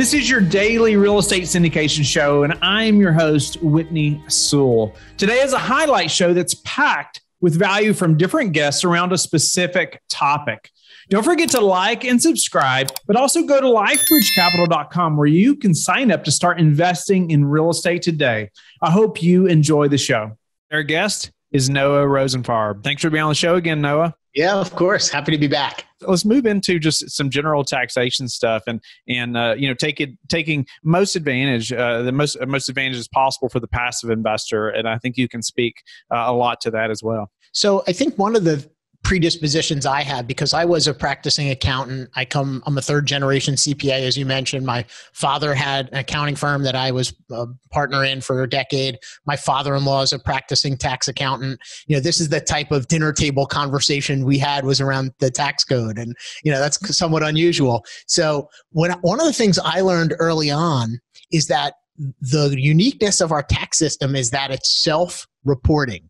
This is your daily real estate syndication show, and I'm your host, Whitney Sewell. Today is a highlight show that's packed with value from different guests around a specific topic. Don't forget to like and subscribe, but also go to lifebridgecapital.com where you can sign up to start investing in real estate today. I hope you enjoy the show. Our guest is Noah Rosenfarb. Thanks for being on the show again, Noah. Yeah, of course. Happy to be back. Let's move into just some general taxation stuff, and and uh, you know take it taking most advantage, uh, the most most advantages possible for the passive investor, and I think you can speak uh, a lot to that as well. So I think one of the predispositions I had because I was a practicing accountant. I come, I'm a third generation CPA, as you mentioned. My father had an accounting firm that I was a partner in for a decade. My father in law is a practicing tax accountant. You know, this is the type of dinner table conversation we had was around the tax code. And, you know, that's somewhat unusual. So, when one of the things I learned early on is that the uniqueness of our tax system is that it's self reporting.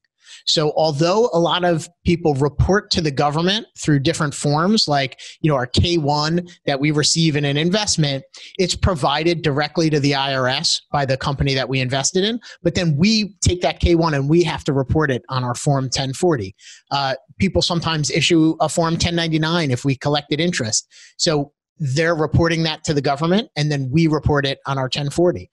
So although a lot of people report to the government through different forms, like you know our K1 that we receive in an investment, it's provided directly to the IRS by the company that we invested in. But then we take that K1 and we have to report it on our Form 1040. Uh, people sometimes issue a Form 1099 if we collected interest. So they're reporting that to the government and then we report it on our 1040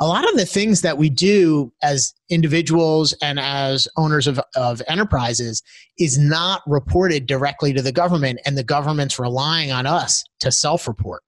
a lot of the things that we do as individuals and as owners of, of enterprises is not reported directly to the government and the government's relying on us to self-report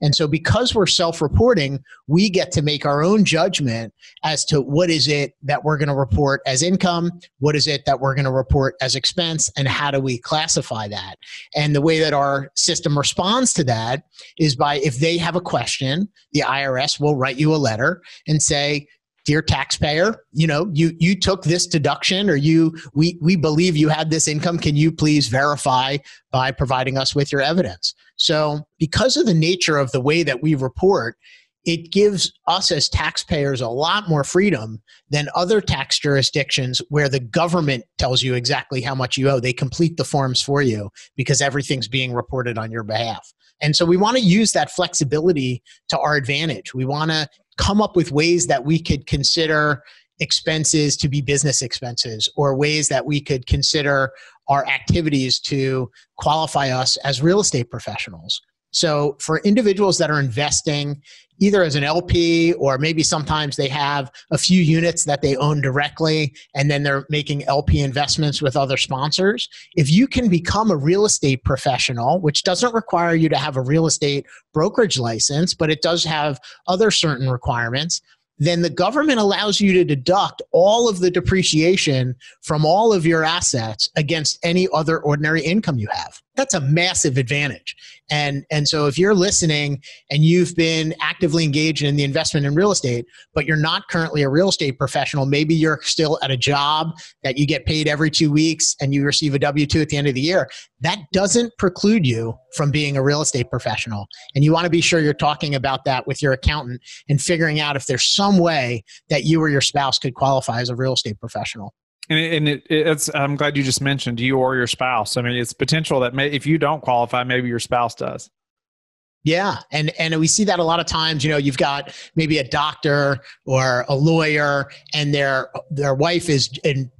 and so, because we're self reporting, we get to make our own judgment as to what is it that we're going to report as income, what is it that we're going to report as expense, and how do we classify that. And the way that our system responds to that is by if they have a question, the IRS will write you a letter and say, dear taxpayer you know you you took this deduction or you we we believe you had this income. Can you please verify by providing us with your evidence? So because of the nature of the way that we report it gives us as taxpayers a lot more freedom than other tax jurisdictions where the government tells you exactly how much you owe. They complete the forms for you because everything's being reported on your behalf. And so we want to use that flexibility to our advantage. We want to come up with ways that we could consider expenses to be business expenses or ways that we could consider our activities to qualify us as real estate professionals. So, for individuals that are investing either as an LP or maybe sometimes they have a few units that they own directly and then they're making LP investments with other sponsors. If you can become a real estate professional, which doesn't require you to have a real estate brokerage license, but it does have other certain requirements, then the government allows you to deduct all of the depreciation from all of your assets against any other ordinary income you have that's a massive advantage. And and so if you're listening and you've been actively engaged in the investment in real estate, but you're not currently a real estate professional, maybe you're still at a job that you get paid every 2 weeks and you receive a W2 at the end of the year, that doesn't preclude you from being a real estate professional. And you want to be sure you're talking about that with your accountant and figuring out if there's some way that you or your spouse could qualify as a real estate professional and, it, and it, it's i'm glad you just mentioned you or your spouse. I mean it's potential that may, if you don't qualify maybe your spouse does yeah, and and we see that a lot of times. You know, you've got maybe a doctor or a lawyer, and their their wife is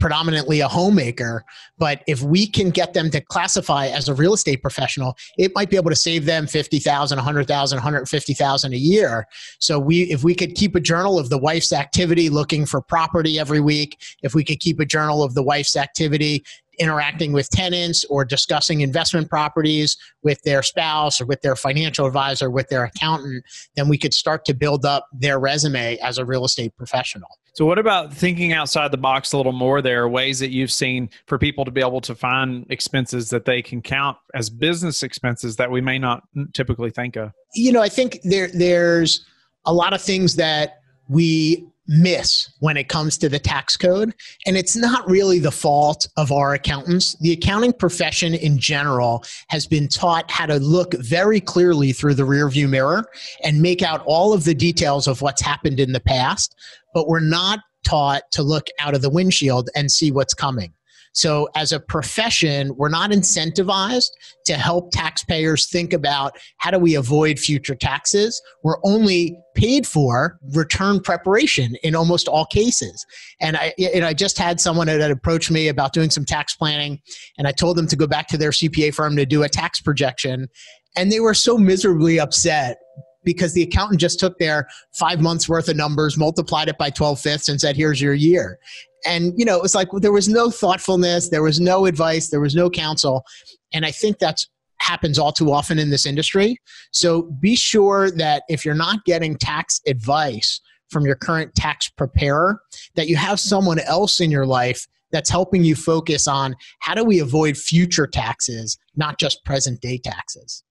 predominantly a homemaker. But if we can get them to classify as a real estate professional, it might be able to save them fifty thousand, a hundred thousand, one hundred fifty thousand a year. So we, if we could keep a journal of the wife's activity, looking for property every week, if we could keep a journal of the wife's activity, interacting with tenants or discussing investment properties with their spouse or with their financial advisor, with their accountant, then we could start to build up their resume as a real estate professional. So, what about thinking outside the box a little more? There are ways that you've seen for people to be able to find expenses that they can count as business expenses that we may not typically think of. You know, I think there there's a lot of things that we miss when it comes to the tax code. And it's not really the fault of our accountants. The accounting profession in general has been taught how to look very clearly through the rearview mirror and make out all of the details of what's happened in the past, but we're not taught to look out of the windshield and see what's coming. So, as a profession, we're not incentivized to help taxpayers think about how do we avoid future taxes. We're only paid for return preparation in almost all cases. And I, and I just had someone that approached me about doing some tax planning, and I told them to go back to their CPA firm to do a tax projection. And they were so miserably upset because the accountant just took their five months worth of numbers, multiplied it by 12 fifths, and said, here's your year. And, you know, it was like there was no thoughtfulness, there was no advice, there was no counsel. And I think that's happens all too often in this industry. So be sure that if you're not getting tax advice from your current tax preparer, that you have someone else in your life that's helping you focus on how do we avoid future taxes, not just present day taxes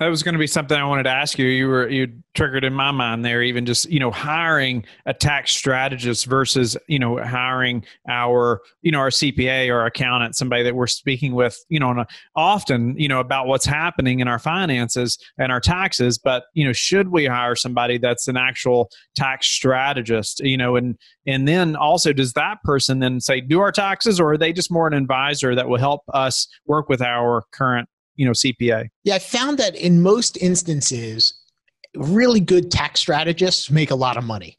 that was going to be something I wanted to ask you. You were you triggered in my mind there, even just you know hiring a tax strategist versus you know hiring our you know our CPA or accountant, somebody that we're speaking with you know a, often you know about what's happening in our finances and our taxes. But you know, should we hire somebody that's an actual tax strategist? You know, and and then also does that person then say do our taxes, or are they just more an advisor that will help us work with our current you know CPA? Yeah, I found that in most instances, really good tax strategists make a lot of money.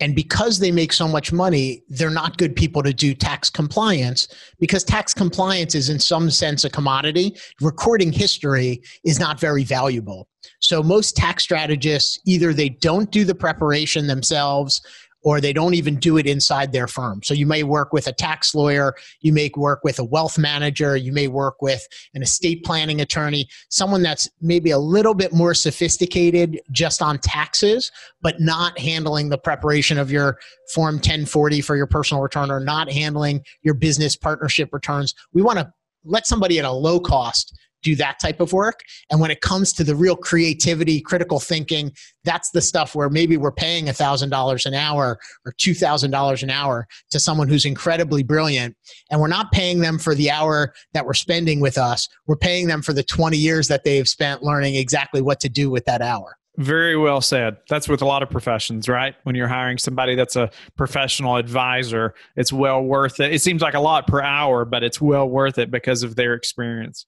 And because they make so much money, they're not good people to do tax compliance because tax compliance is, in some sense, a commodity. Recording history is not very valuable. So, most tax strategists either they don't do the preparation themselves or they don't even do it inside their firm. So you may work with a tax lawyer, you may work with a wealth manager, you may work with an estate planning attorney, someone that's maybe a little bit more sophisticated just on taxes, but not handling the preparation of your Form 1040 for your personal return or not handling your business partnership returns. We want to let somebody at a low cost do that type of work. And when it comes to the real creativity, critical thinking, that's the stuff where maybe we're paying $1,000 an hour or $2,000 an hour to someone who's incredibly brilliant. And we're not paying them for the hour that we're spending with us. We're paying them for the 20 years that they've spent learning exactly what to do with that hour. Very well said. That's with a lot of professions, right? When you're hiring somebody that's a professional advisor, it's well worth it. It seems like a lot per hour, but it's well worth it because of their experience.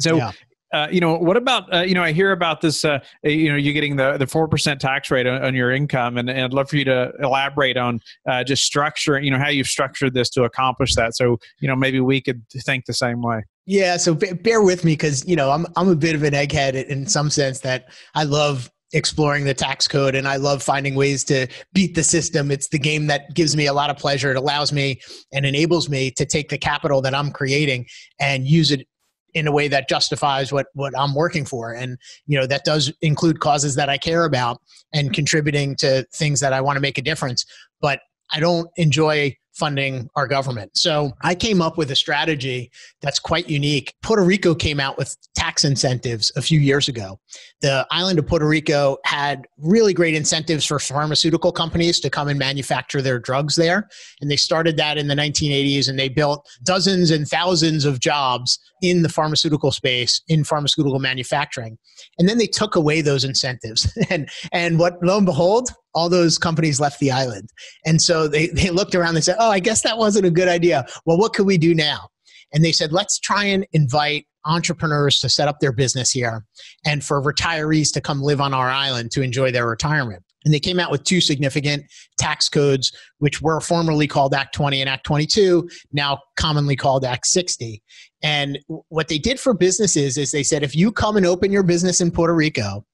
So, yeah. Uh, you know, what about uh, you know? I hear about this. Uh, you know, you getting the the four percent tax rate on, on, your income, and, and, I'd love for you to elaborate on uh, just structure. You know, how you've structured this to accomplish that. So, you know, maybe we could think the same way. Yeah. So bear with me because you know I'm I'm a bit of an egghead in some sense that I love exploring the tax code and I love finding ways to beat the system. It's the game that gives me a lot of pleasure. It allows me and enables me to take the capital that I'm creating and use it in a way that justifies what what I'm working for and you know that does include causes that I care about and contributing to things that I want to make a difference but I don't enjoy funding our government. So I came up with a strategy that's quite unique. Puerto Rico came out with tax incentives a few years ago. The island of Puerto Rico had really great incentives for pharmaceutical companies to come and manufacture their drugs there. And they started that in the 1980s and they built dozens and thousands of jobs in the pharmaceutical space in pharmaceutical manufacturing. And then they took away those incentives. and and what lo and behold, all those companies left the island. And so they, they looked around and said, Oh, I guess that wasn't a good idea. Well, what could we do now? And they said, let's try and invite entrepreneurs to set up their business here and for retirees to come live on our island to enjoy their retirement. And they came out with two significant tax codes, which were formerly called Act 20 and Act 22, now commonly called Act 60. And what they did for businesses is they said, if you come and open your business in Puerto Rico,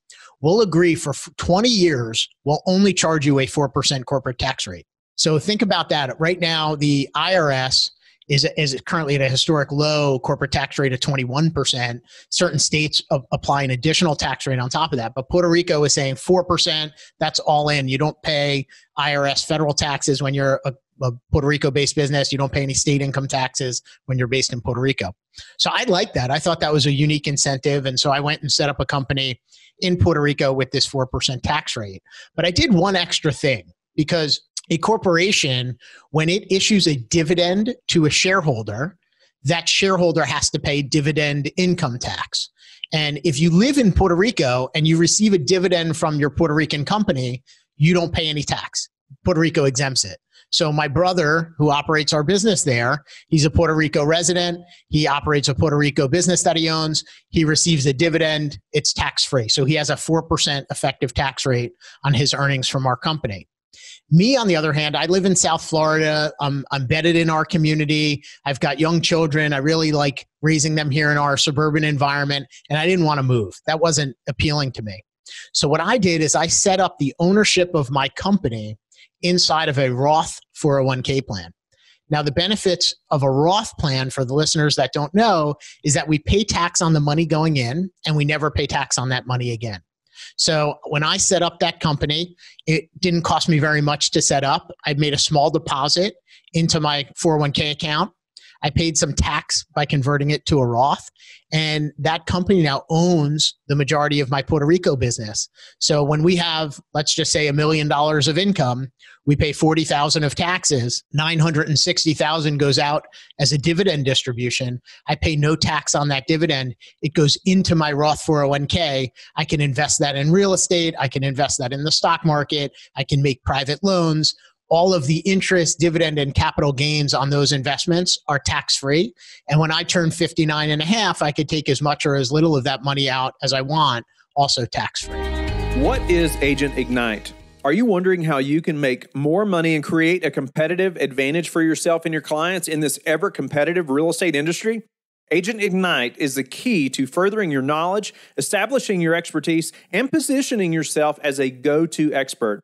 we'll agree for 20 years, we'll only charge you a 4% corporate tax rate. So think about that. Right now, the IRS is, is currently at a historic low corporate tax rate of 21%. Certain states apply an additional tax rate on top of that. But Puerto Rico is saying 4%, that's all in. You don't pay IRS federal taxes when you're a, a Puerto Rico based business. You don't pay any state income taxes when you're based in Puerto Rico. So I like that. I thought that was a unique incentive. And so I went and set up a company in Puerto Rico with this 4% tax rate. But I did one extra thing because a corporation, when it issues a dividend to a shareholder, that shareholder has to pay dividend income tax. And if you live in Puerto Rico and you receive a dividend from your Puerto Rican company, you don't pay any tax. Puerto Rico exempts it. So my brother, who operates our business there, he's a Puerto Rico resident. He operates a Puerto Rico business that he owns. He receives a dividend. It's tax free. So he has a 4% effective tax rate on his earnings from our company. Me, on the other hand, I live in South Florida. I'm, embedded in our community. I've got young children. I really like raising them here in our suburban environment, and I didn't want to move. That wasn't appealing to me. So, what I did is I set up the ownership of my company inside of a Roth 401k plan. Now, the benefits of a Roth plan for the listeners that don't know is that we pay tax on the money going in and we never pay tax on that money again. So, when I set up that company, it didn't cost me very much to set up. I made a small deposit into my 401k account I paid some tax by converting it to a Roth. And that company now owns the majority of my Puerto Rico business. So when we have, let's just say, a million dollars of income, we pay 40,000 of taxes, 960,000 goes out as a dividend distribution. I pay no tax on that dividend. It goes into my Roth 401k. I can invest that in real estate, I can invest that in the stock market, I can make private loans all of the interest, dividend, and capital gains on those investments are tax free. And when I turn 59 and a half, I could take as much or as little of that money out as I want, also tax free. What is Agent Ignite? Are you wondering how you can make more money and create a competitive advantage for yourself and your clients in this ever competitive real estate industry? Agent Ignite is the key to furthering your knowledge, establishing your expertise, and positioning yourself as a go to expert.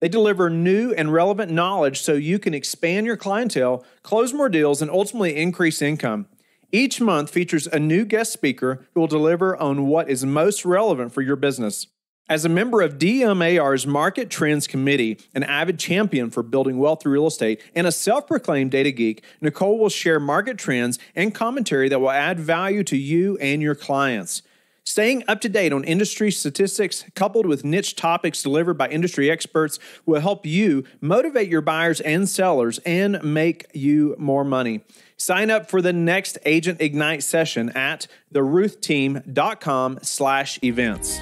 They deliver new and relevant knowledge so you can expand your clientele, close more deals, and ultimately increase income. Each month features a new guest speaker who will deliver on what is most relevant for your business. As a member of DMAR's Market Trends Committee, an avid champion for building wealth through real estate, and a self proclaimed data geek, Nicole will share market trends and commentary that will add value to you and your clients. Staying up to date on industry statistics coupled with niche topics delivered by industry experts will help you motivate your buyers and sellers and make you more money. Sign up for the next Agent Ignite session at theruethteam.com slash events.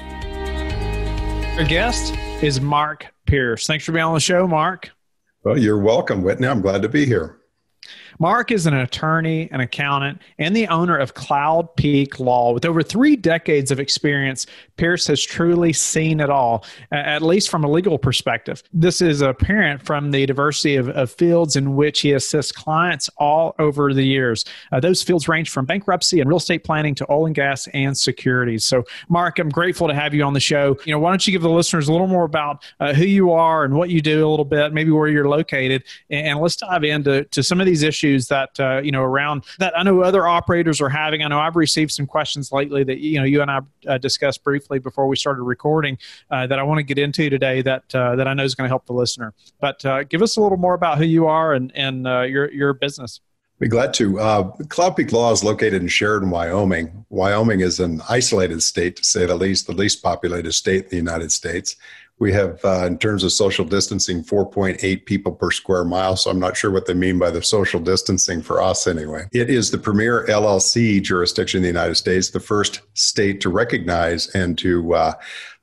Our guest is Mark Pierce. Thanks for being on the show, Mark. Well, you're welcome, Whitney. I'm glad to be here. Mark is an attorney, an accountant, and the owner of Cloud Peak Law. With over three decades of experience, Pierce has truly seen it all, at least from a legal perspective. This is apparent from the diversity of, of fields in which he assists clients all over the years. Uh, those fields range from bankruptcy and real estate planning to oil and gas and securities. So, Mark, I'm grateful to have you on the show. You know, why don't you give the listeners a little more about uh, who you are and what you do a little bit, maybe where you're located, and, and let's dive into to some of these issues issues that uh, you know around that I know other operators are having. I know I've received some questions lately that you know you and I uh, discussed briefly before we started recording uh, that I want to get into today that uh, that I know is going to help the listener. But uh, give us a little more about who you are and and uh, your your business. Be glad to. Uh, Cloud Peak Law is located in Sheridan, Wyoming. Wyoming is an isolated state, to say the least, the least populated state in the United States. We have, uh, in terms of social distancing, 4.8 people per square mile. So I'm not sure what they mean by the social distancing for us anyway. It is the premier LLC jurisdiction in the United States, the first state to recognize and to uh,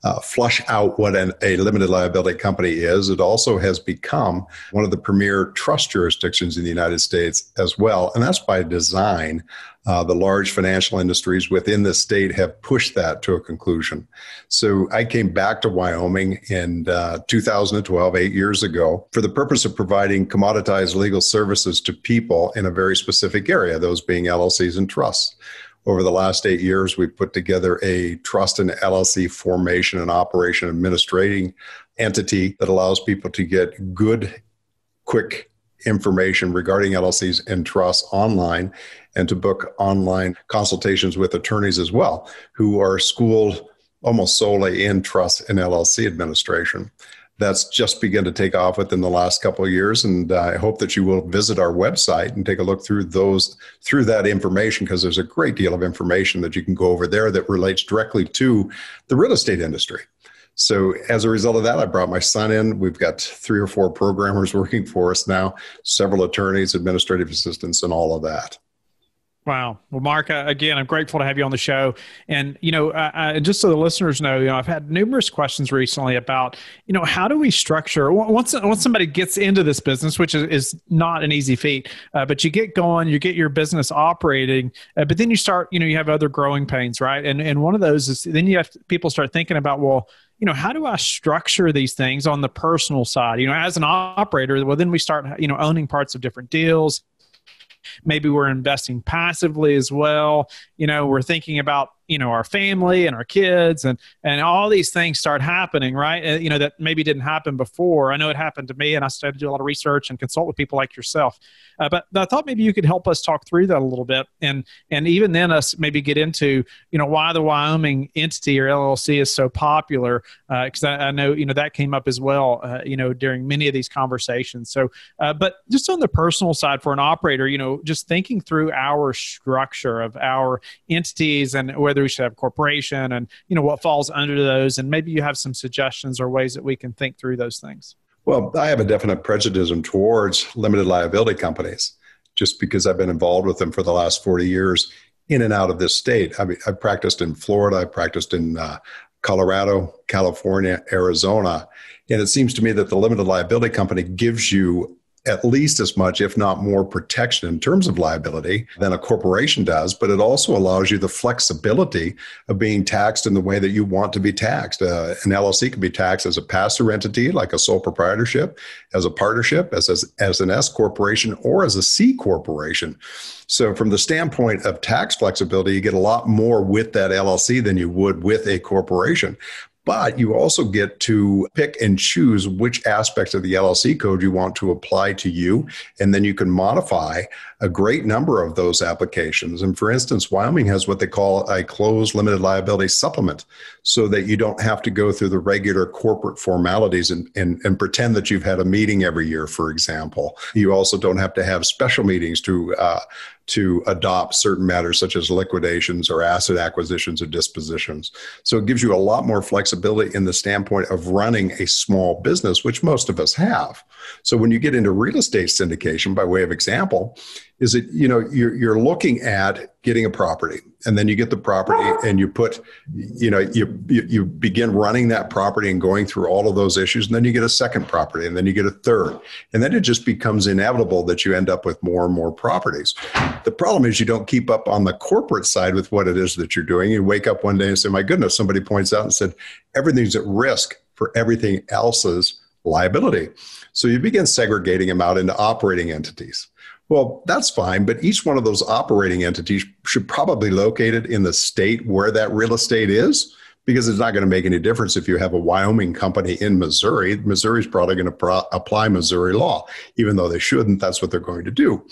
uh, flush out what an, a limited liability company is. It also has become one of the premier trust jurisdictions in the United States as well. And that's by design. Uh, the large financial industries within the state have pushed that to a conclusion. So I came back to Wyoming in uh, 2012, eight years ago, for the purpose of providing commoditized legal services to people in a very specific area, those being LLCs and trusts. Over the last eight years, we've put together a trust and LLC formation and operation administrating entity that allows people to get good, quick information regarding LLCs and trusts online and to book online consultations with attorneys as well who are schooled almost solely in trust and LLC administration. That's just begun to take off within the last couple of years, and uh, I hope that you will visit our website and take a look through those through that information because there's a great deal of information that you can go over there that relates directly to the real estate industry. So as a result of that, I brought my son in. We've got three or four programmers working for us now, several attorneys, administrative assistants, and all of that. Wow. Well, Mark, uh, again, I'm grateful to have you on the show. And, you know, uh, just so the listeners know, you know, I've had numerous questions recently about, you know, how do we structure once, once somebody gets into this business, which is, is not an easy feat, uh, but you get going, you get your business operating, uh, but then you start, you know, you have other growing pains, right? And, and one of those is then you have to, people start thinking about, well, you know, how do I structure these things on the personal side? You know, as an operator, well, then we start, you know, owning parts of different deals Maybe we're investing passively as well. You know, we're thinking about you know our family and our kids and and all these things start happening right? Uh, you know that maybe didn't happen before. I know it happened to me and i started to do a lot of research and consult with people like yourself. Uh, but i thought maybe you could help us talk through that a little bit and and even then us maybe get into you know why the wyoming entity or llc is so popular because uh, I, I, know you know that came up as well uh, you know during many of these conversations. So uh, but just on the personal side for an operator you know just thinking through our structure of our entities and whether we should have corporation and you know what falls under those. And maybe you have some suggestions or ways that we can think through those things. Well i have a definite prejudice towards limited liability companies just because i've been involved with them for the last 40 years in and out of this state. I mean i practiced in florida i practiced in uh, colorado california arizona. And it seems to me that the limited liability company gives you at least as much, if not more, protection in terms of liability than a corporation does, but it also allows you the flexibility of being taxed in the way that you want to be taxed. Uh, an LLC can be taxed as a pass-through entity, like a sole proprietorship, as a partnership, as, as, as an S corporation, or as a C corporation. So, from the standpoint of tax flexibility, you get a lot more with that LLC than you would with a corporation but you also get to pick and choose which aspects of the LLC code you want to apply to you. And then you can modify a great number of those applications. And for instance, Wyoming has what they call a closed limited liability supplement so that you don't have to go through the regular corporate formalities and, and, and pretend that you've had a meeting every year, for example. You also don't have to have special meetings to uh, to adopt certain matters such as liquidations or asset acquisitions or dispositions. So it gives you a lot more flexibility in the standpoint of running a small business, which most of us have. So when you get into real estate syndication, by way of example, is that you know you're, you're looking at getting a property and then you get the property uh-huh. and you put you know you, you, you begin running that property and going through all of those issues and then you get a second property and then you get a third. And then it just becomes inevitable that you end up with more and more properties. The problem is you don't keep up on the corporate side with what it is that you're doing. You wake up one day and say my goodness somebody points out and said everything's at risk for everything else's liability so you begin segregating them out into operating entities well, that's fine, but each one of those operating entities should probably located in the state where that real estate is because it's not going to make any difference if you have a Wyoming company in Missouri. Missouri's probably going to pro- apply Missouri law, even though they shouldn't. That's what they're going to do.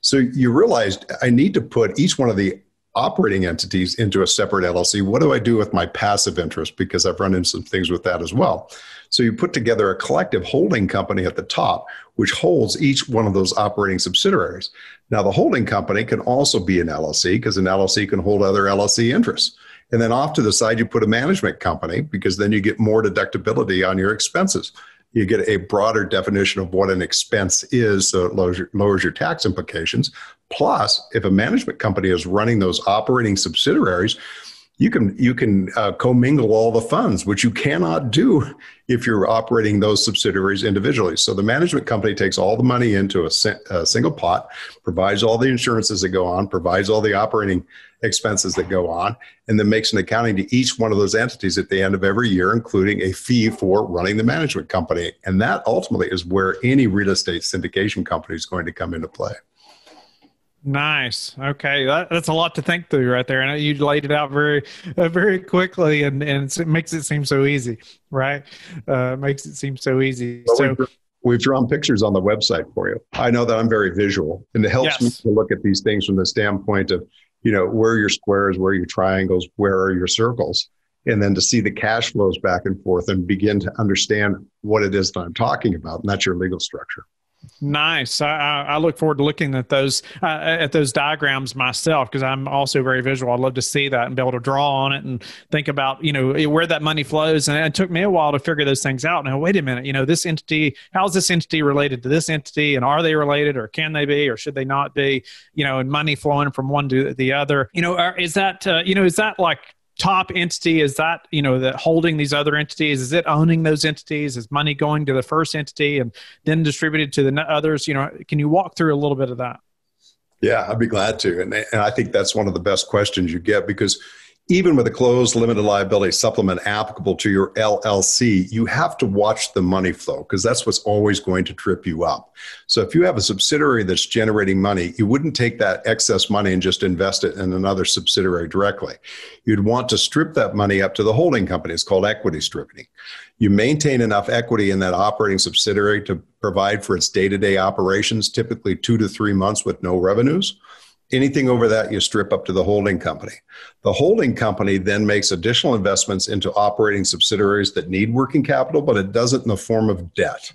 So you realize I need to put each one of the operating entities into a separate LLC. What do I do with my passive interest? Because I've run into some things with that as well. So you put together a collective holding company at the top, which holds each one of those operating subsidiaries. Now, the holding company can also be an LLC because an LLC can hold other LLC interests. And then off to the side, you put a management company because then you get more deductibility on your expenses. You get a broader definition of what an expense is, so it lowers your, lowers your tax implications. Plus, if a management company is running those operating subsidiaries, you can you can uh, commingle all the funds, which you cannot do if you're operating those subsidiaries individually. So the management company takes all the money into a, a, single pot, provides all the insurances that go on, provides all the operating expenses that go on, and then makes an accounting to each one of those entities at the end of every year, including a fee for running the management company. And that ultimately is where any real estate syndication company is going to come into play. Nice. Okay, that, that's a lot to think through right there, and you laid it out very, uh, very quickly, and and it makes it seem so easy, right? Uh, makes it seem so easy. Well, so. We've, we've, drawn pictures on the website for you. I know that I'm very visual, and it helps yes. me to look at these things from the standpoint of, you know, where are your squares, where are your triangles, where are your circles, and then to see the cash flows back and forth and begin to understand what it is that I'm talking about, and that's your legal structure. Nice. I, I, look forward to looking at those uh, at those diagrams myself because I'm also very visual. I'd love to see that and be able to draw on it and think about you know where that money flows. And it took me a while to figure those things out. Now, wait a minute. You know, this entity. How is this entity related to this entity? And are they related, or can they be, or should they not be? You know, and money flowing from one to the other. You know, is that uh, you know is that like top entity is that you know that holding these other entities? Is it owning those entities? Is money going to the first entity and then distributed to the others? You know can you walk through a little bit of that? Yeah i'd be glad to. And, and i think that's one of the best questions you get because even with a closed limited liability supplement applicable to your LLC, you have to watch the money flow because that's what's always going to trip you up. So if you have a subsidiary that's generating money, you wouldn't take that excess money and just invest it in another subsidiary directly. You'd want to strip that money up to the holding company. It's called equity stripping. You maintain enough equity in that operating subsidiary to provide for its day to day operations, typically two to three months with no revenues. Anything over that, you strip up to the holding company. The holding company then makes additional investments into operating subsidiaries that need working capital, but it does it in the form of debt.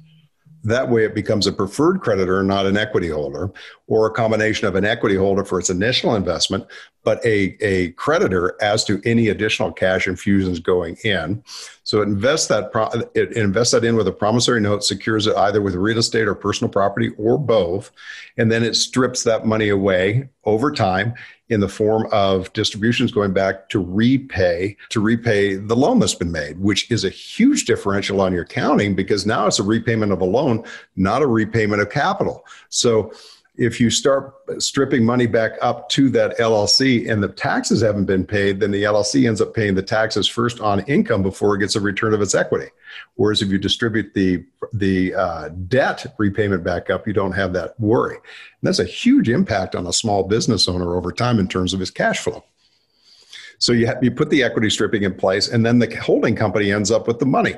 That way, it becomes a preferred creditor, not an equity holder, or a combination of an equity holder for its initial investment, but a, a creditor as to any additional cash infusions going in. So it invests that pro- it invests that in with a promissory note, secures it either with real estate or personal property or both, and then it strips that money away over time in the form of distributions going back to repay to repay the loan that's been made, which is a huge differential on your accounting because now it's a repayment of a loan, not a repayment of capital. So if you start stripping money back up to that LLC and the taxes haven't been paid, then the LLC ends up paying the taxes first on income before it gets a return of its equity. Whereas if you distribute the the uh, debt repayment back up, you don't have that worry. And that's a huge impact on a small business owner over time in terms of his cash flow. So you have, you put the equity stripping in place, and then the holding company ends up with the money.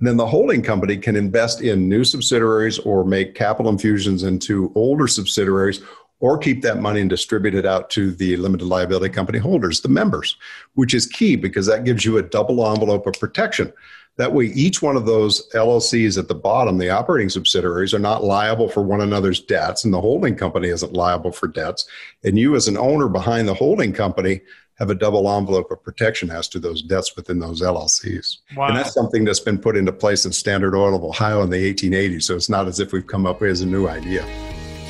Then the holding company can invest in new subsidiaries or make capital infusions into older subsidiaries or keep that money and distribute it out to the limited liability company holders, the members, which is key because that gives you a double envelope of protection. That way, each one of those LLCs at the bottom, the operating subsidiaries, are not liable for one another's debts, and the holding company isn't liable for debts. And you, as an owner behind the holding company, have a double envelope of protection as to those debts within those LLCs. Wow. And that's something that's been put into place in Standard Oil of Ohio in the 1880s. So it's not as if we've come up with a new idea.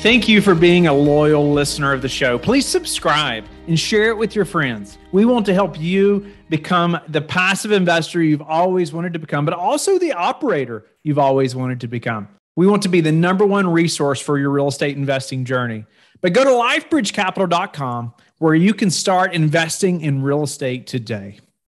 Thank you for being a loyal listener of the show. Please subscribe and share it with your friends. We want to help you become the passive investor you've always wanted to become, but also the operator you've always wanted to become. We want to be the number one resource for your real estate investing journey. But go to lifebridgecapital.com where you can start investing in real estate today.